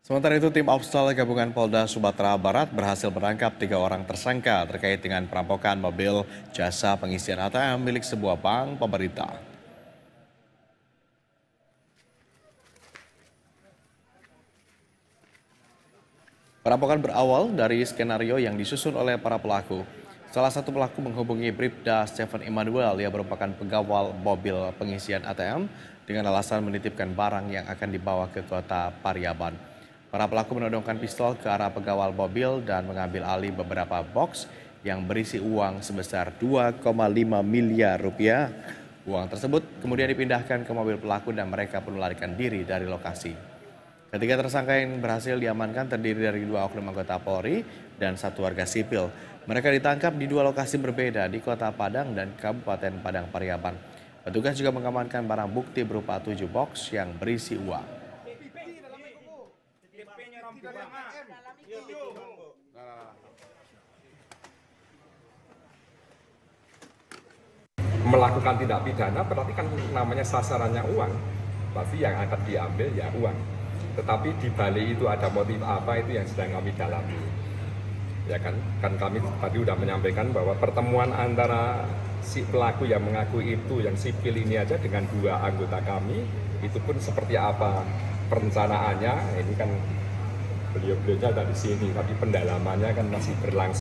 Sementara itu, tim Opstal Gabungan Polda Sumatera Barat berhasil menangkap tiga orang tersangka terkait dengan perampokan mobil jasa pengisian ATM milik sebuah bank pemerintah. Perampokan berawal dari skenario yang disusun oleh para pelaku. Salah satu pelaku menghubungi Bribda Stephen Emmanuel yang merupakan pengawal mobil pengisian ATM dengan alasan menitipkan barang yang akan dibawa ke kota Pariaban. Para pelaku menodongkan pistol ke arah pengawal mobil dan mengambil alih beberapa box yang berisi uang sebesar 2,5 miliar rupiah. Uang tersebut kemudian dipindahkan ke mobil pelaku dan mereka pun melarikan diri dari lokasi. Ketiga tersangka yang berhasil diamankan terdiri dari dua oknum anggota Polri dan satu warga sipil. Mereka ditangkap di dua lokasi berbeda di Kota Padang dan Kabupaten Padang Pariaman. Petugas juga mengamankan barang bukti berupa tujuh box yang berisi uang. Melakukan tindak pidana berarti kan namanya sasarannya uang. Pasti yang akan diambil ya uang. Tetapi di balik itu ada motif apa itu yang sedang kami dalami. Ya kan? Kan kami tadi sudah menyampaikan bahwa pertemuan antara si pelaku yang mengaku itu yang sipil ini aja dengan dua anggota kami itu pun seperti apa perencanaannya ini kan beliau-beliaunya ada di sini tapi pendalamannya kan masih berlangsung